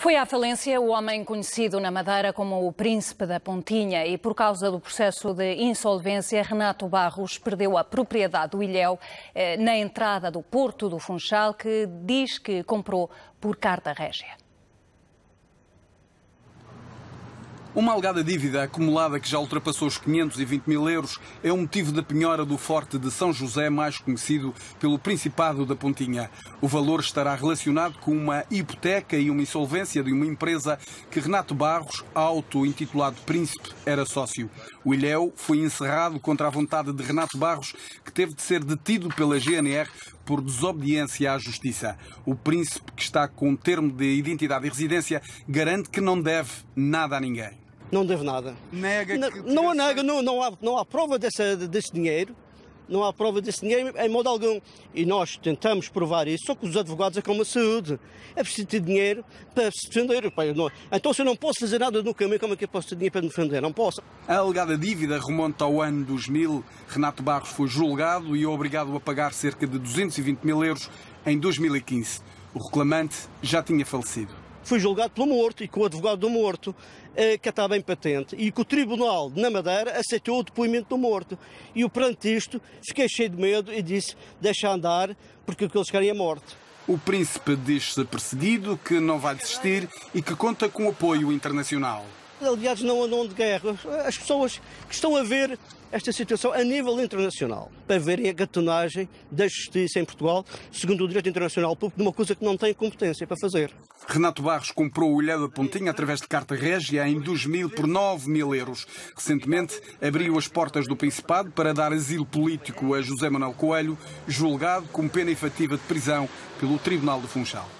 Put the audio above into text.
Foi à falência o homem conhecido na Madeira como o Príncipe da Pontinha e, por causa do processo de insolvência, Renato Barros perdeu a propriedade do Ilhéu eh, na entrada do Porto do Funchal, que diz que comprou por carta régia. Uma alegada dívida acumulada que já ultrapassou os 520 mil euros é o motivo da penhora do Forte de São José, mais conhecido pelo Principado da Pontinha. O valor estará relacionado com uma hipoteca e uma insolvência de uma empresa que Renato Barros, auto-intitulado Príncipe, era sócio. O Ilhéu foi encerrado contra a vontade de Renato Barros, que teve de ser detido pela GNR por desobediência à justiça. O príncipe, que está com termo de identidade e residência, garante que não deve nada a ninguém. Não deve nada. Nega não, que não, nega, não, não, há, não há prova desse, desse dinheiro. Não há prova desse dinheiro em modo algum. E nós tentamos provar isso, só que os advogados é como a saúde. É preciso ter dinheiro para se defender. Não- Então, se eu não posso fazer nada no caminho, como é que eu posso ter dinheiro para me defender? Não posso. A alegada dívida remonta ao ano 2000. Renato Barros foi julgado e obrigado a pagar cerca de 220 mil euros em 2015. O reclamante já tinha falecido. Fui julgado pelo morto e com o advogado do morto, eh, que está bem patente, e que o tribunal na Madeira aceitou o depoimento do morto. E eu, perante isto, fiquei cheio de medo e disse: deixa andar, porque o que eles querem é morte. O príncipe diz-se perseguido, que não vai desistir e que conta com apoio internacional. Aliados não andam de guerra. As pessoas que estão a ver esta situação a nível internacional, para verem a gatonagem da justiça em Portugal, segundo o direito internacional público, de uma coisa que não tem competência para fazer. Renato Barros comprou o Ilhéu da Pontinha através de carta régia em 2000 por 9 mil euros. Recentemente abriu as portas do Principado para dar asilo político a José Manuel Coelho, julgado com pena efetiva de prisão pelo Tribunal de Funchal.